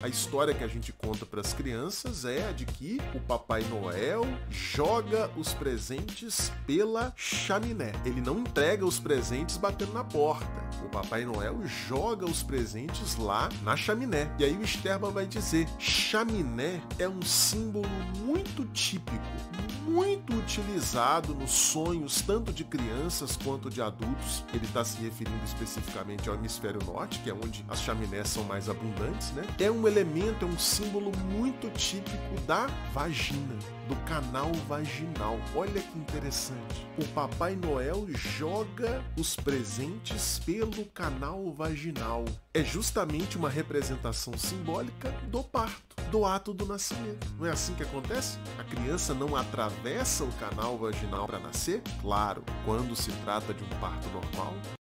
A história que a gente conta para as crianças é a de que o Papai Noel joga os presentes pela chaminé. Ele não entrega os presentes batendo na porta. O Papai Noel joga os presentes lá na chaminé. E aí o Sterba vai dizer: chaminé é um símbolo muito típico, muito utilizado nos sonhos tanto de crianças quanto de adultos. Ele está se referindo especificamente ao hemisfério norte, que é onde as chaminés são mais abundantes, né? É um elemento, é um símbolo muito típico da vagina, do canal vaginal. Olha que interessante. O Papai Noel joga os presentes pelo canal vaginal. É justamente uma representação simbólica do parto, do ato do nascimento. Não é assim que acontece? A criança não atravessa o canal vaginal para nascer? Claro, quando se trata de um parto normal,